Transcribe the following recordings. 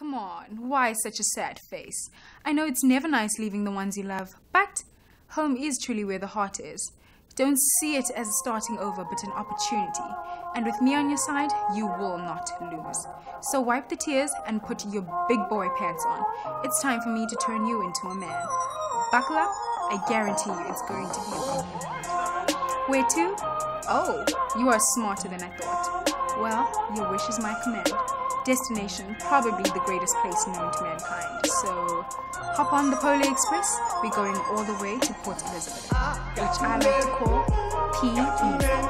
come on. Why such a sad face? I know it's never nice leaving the ones you love, but home is truly where the heart is. Don't see it as a starting over, but an opportunity. And with me on your side, you will not lose. So wipe the tears and put your big boy pants on. It's time for me to turn you into a man. Buckle up, I guarantee you it's going to be a Where to? Oh, you are smarter than I thought. Well, your wish is my command. Destination, probably the greatest place known to mankind. So, hop on the Polar Express. We're going all the way to Port Elizabeth, which I like to call PE.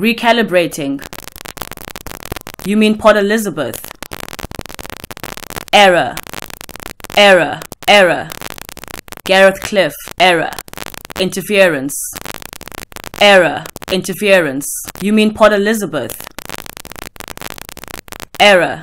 Recalibrating. You mean Port Elizabeth? Error. Error. Error. Gareth Cliff. Error. Interference. Error. Interference. You mean Port Elizabeth? Error.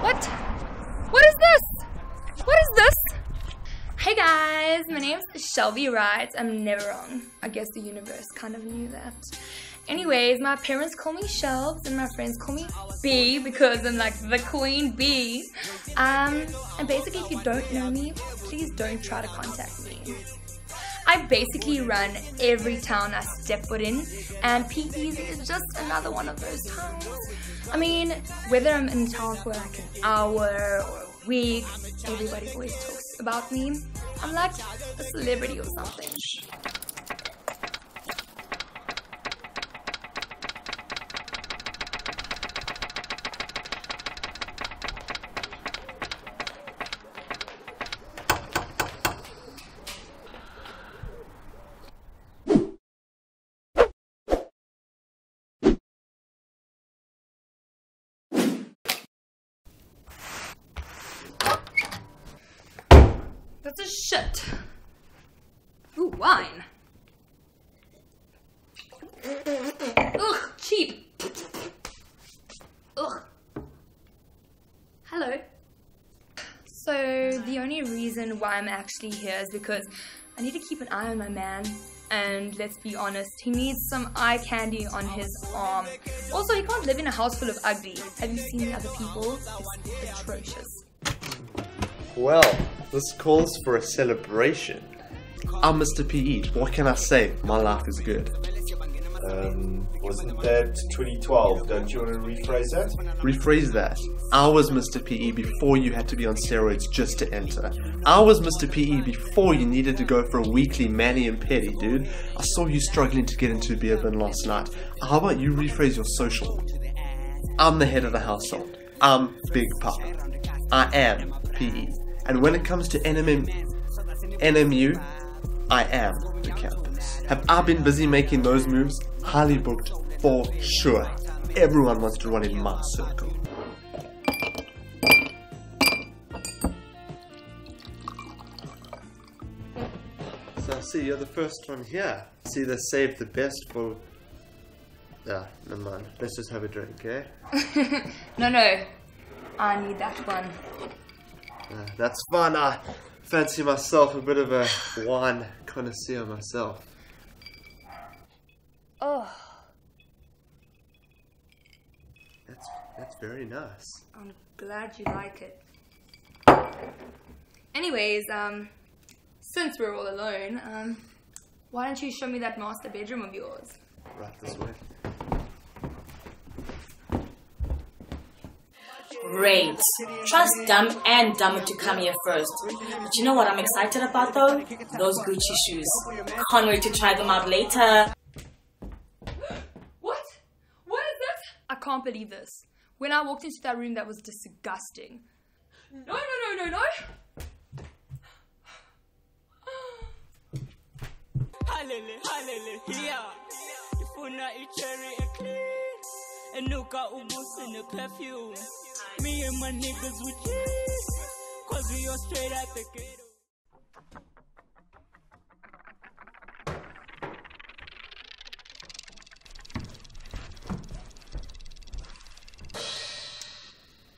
What? What is this? What is this? Hey guys, my name's Shelby Wright. I'm never wrong. I guess the universe kind of knew that. Anyways, my parents call me Shelbs and my friends call me B because I'm like the queen bee. Um, and basically, if you don't know me, please don't try to contact me. I basically run every town I step foot in, and PE is just another one of those towns. I mean, whether I'm in town for like an hour or a week, everybody always talks about me. I'm like a celebrity or something. Shit. Ooh, wine. Ugh, cheap. Ugh. Hello. So, the only reason why I'm actually here is because I need to keep an eye on my man. And let's be honest, he needs some eye candy on his arm. Also, he can't live in a house full of ugly. Have you seen the other people? It's atrocious. Well, this calls for a celebration. I'm Mr. PE. What can I say? My life is good. Um, wasn't that 2012? Don't you want to rephrase that? Rephrase that. I was Mr. PE before you had to be on steroids just to enter. I was Mr. PE before you needed to go for a weekly Manny and Petty, dude. I saw you struggling to get into beer bin last night. How about you rephrase your social? I'm the head of the household. I'm Big Papa. I am PE. And when it comes to NMM, NMU, I am the campus. Have I been busy making those moves? Highly booked for sure. Everyone wants to run in my circle. So I see you're the first one here. See, they saved the best for. Ah, never mind. Let's just have a drink, eh? no, no. I need that one. Uh, that's fun. I fancy myself a bit of a wine connoisseur myself. Oh, That's that's very nice. I'm glad you like it. Anyways, um, since we're all alone, um, why don't you show me that master bedroom of yours? Right this way. Great. Trust Dumb and Dumber to come here first. But you know what I'm excited about though? Those Gucci shoes. Can't wait to try them out later. What? What is this? I can't believe this. When I walked into that room, that was disgusting. No, no, no, no, no. Halele, halele, yeah. Ifuna i-cherry eclean. Enuka ubus in a perfume. Me and my niggas we kiss. Cause we are straight out the ghetto.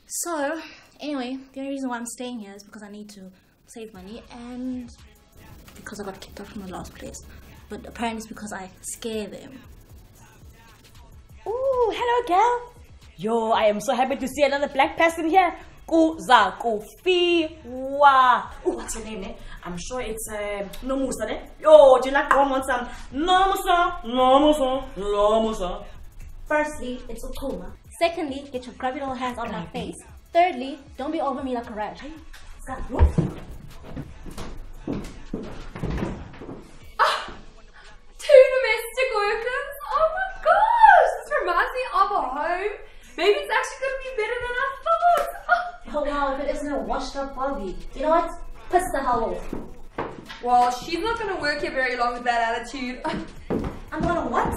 So, anyway, the only reason why I'm staying here is because I need to save money and because I got kicked out from the last place. But apparently it's because I scare them. Ooh, hello, girl. Yo, I am so happy to see another black person here. Kuza Kofiwa. Ooh, what's your name, eh? I'm sure it's uh, Nomusa, eh? Yo, do you like one on some? Nomusa, Nomusa, Nomusa. Firstly, it's Ukuma. Secondly, get your grubby little hands on my face. Thirdly, don't be over me like a rat domestic workers? Oh my gosh, this reminds me of a home. Maybe it's actually going to be better than I thought. Oh wow, if it isn't a washed up Bobby. You know what? Piss the hell off. Well, she's not going to work here very long with that attitude. I'm gonna what?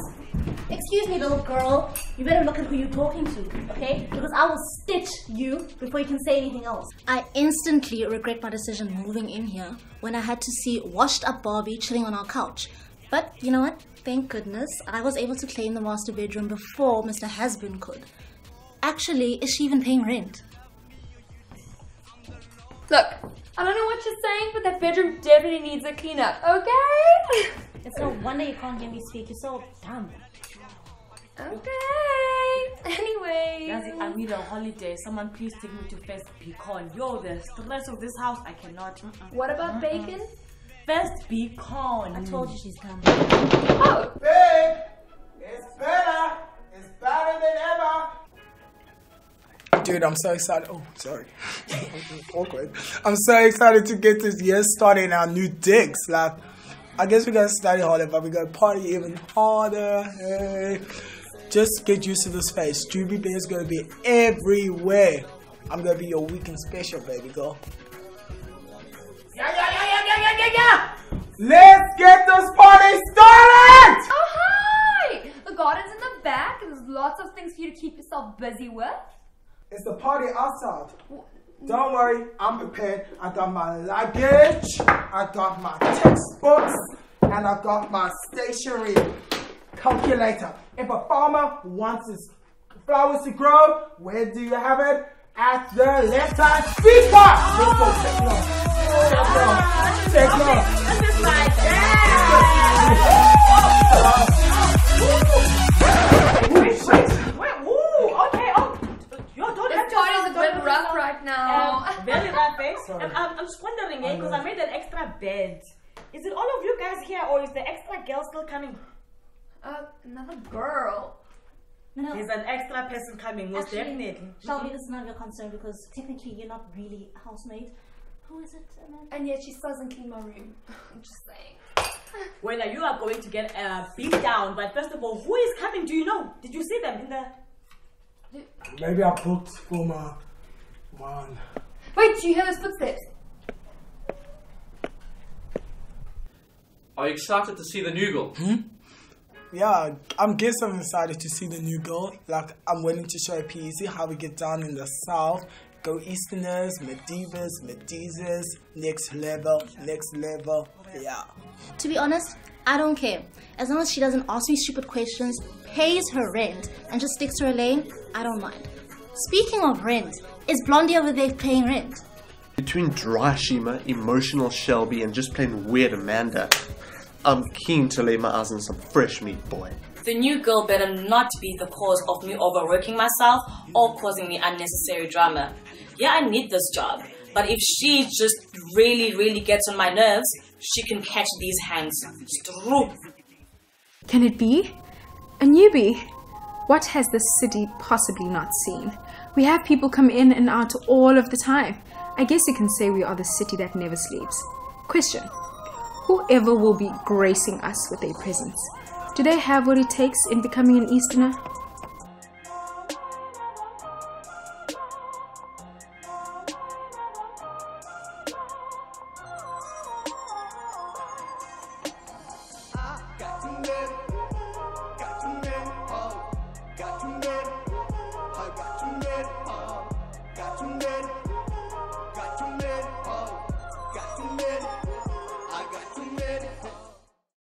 Excuse me, little girl. You better look at who you're talking to, okay? Because I will stitch you before you can say anything else. I instantly regret my decision moving in here when I had to see washed up Barbie chilling on our couch. But you know what? Thank goodness I was able to claim the master bedroom before Mr. Hasbin could. Actually, is she even paying rent? Look, I don't know what you're saying, but that bedroom definitely needs a cleanup, okay? It's no wonder you can't hear me speak. You're so dumb. okay. Anyway. Yazi, I need a holiday. Someone please take me to First Beacon. Yo, the stress of this house, I cannot. Mm-mm. What about bacon? First Beacon. I told you she's coming. Oh, Babe, Dude, I'm so excited. Oh, sorry. Awkward. I'm so excited to get this year started in our new digs. Like, I guess we're gonna study harder, but we're gonna party even harder. Hey. Just get used to this face. Bear is gonna be everywhere. I'm gonna be your weekend special, baby girl. Yeah, yeah, yeah, yeah, yeah, yeah, yeah, yeah. Let's get this party started! oh hi! The garden's in the back, and there's lots of things for you to keep yourself busy with. It's the party outside. Don't worry, I'm prepared. I got my luggage, I got my textbooks, and I got my stationery calculator. If a farmer wants his flowers to grow, where do you have it? At the left hand speaker! Let's go, take note. Take note. Take bed. Is it all of you guys here, or is the extra girl still coming? Uh, another girl. No, no. There's an extra person coming, most Actually, definitely. Shelby, this is none of your concern because technically you're not really a housemaid. Who is it, Amanda? And yet she still doesn't clean my room. I'm just saying. Well, you are going to get uh, beat down, but first of all, who is coming? Do you know? Did you see them in the. Maybe I booked for my one. Wait, do you hear those footsteps? Are you excited to see the new girl? Hmm? Yeah, I'm guess I'm excited to see the new girl. Like I'm willing to show PEC how we get down in the south. Go Easterners, Medivas, Medizas, next level, next level. Yeah. To be honest, I don't care. As long as she doesn't ask me stupid questions, pays her rent, and just sticks to her lane, I don't mind. Speaking of rent, is Blondie over there paying rent? Between dry Shima, emotional Shelby, and just plain weird Amanda, I'm keen to lay my eyes on some fresh meat, boy. The new girl better not be the cause of me overworking myself or causing me unnecessary drama. Yeah, I need this job, but if she just really, really gets on my nerves, she can catch these hands. Stroop. Can it be? A newbie? What has this city possibly not seen? We have people come in and out all of the time. I guess you can say we are the city that never sleeps. Question Whoever will be gracing us with their presence, do they have what it takes in becoming an Easterner?